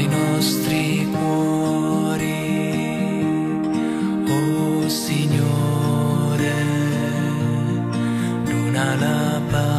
ai nostri cuori, oh Signore, luna la pace.